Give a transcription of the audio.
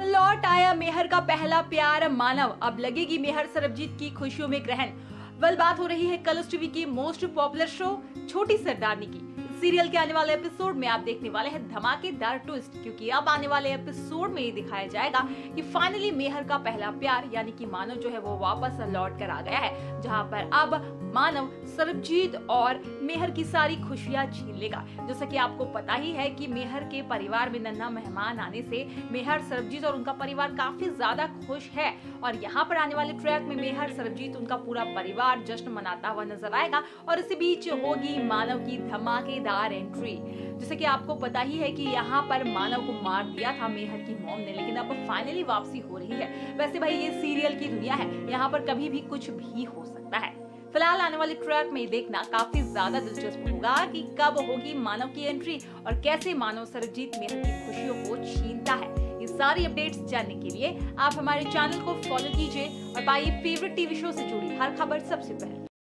लौट आया मेहर का पहला प्यार मानव। अब लगेगी मेहर सरबजीत की खुशियों में ग्रहण। वल बात हो रही है कलर्स टीवी की most popular show, Choti Sardarni की। सीरियल के आने वाले एपिसोड में आप देखने वाले हैं धमाकेदार ट्विस्ट, क्योंकि अब आने वाले एपिसोड में ये दिखाया जाएगा कि फाइनली मेहर का पहला प्यार, यानी कि मानव जो है वो वापस लौट कर आ गया है, जहाँ पर अब मानव सरबजीत और मेहर की सारी खुशियाँ छीन लेगा। जैसा कि आपको पता ही है कि मेहर के परिवार में नन्ना मेहमान आने से मेहर, सरबजीत और उनका परिवार काफ़ी ज़्यादा खुश है। और यहाँ पर आने वाले ट्रैक में मेहर, सरबजीत, उनका पूरा परिवार जश्न मनाता हुआ नज़र आएगा और इसी बीच होगी मानव की धमाकेदार एंट्री जैसे कि आपको पता ही है कि यहाँ पर मानव को मार दिया था मेहर की मॉम ने, लेकिन अब फाइनली वापसी हो रही है। वैसे भाई, ये सीरियल की दुनिया है। यहाँ पर कभी भी कुछ भी हो सकता है। फ़िलहाल आने वाले ट्रैक में देखना काफ़ी ज़्यादा दिलचस्प होगा कि कब होगी मानव की एंट्री और कैसे मानव सरजीत मेहर की खुशियों को छीनता है। ये सारी अपडेट्स जानने के लिए आप हमारे चैनल को फॉलो कीजिए और पाइए फेवरेट टीवी शो से जुड़ी हर खबर सबसे पहले।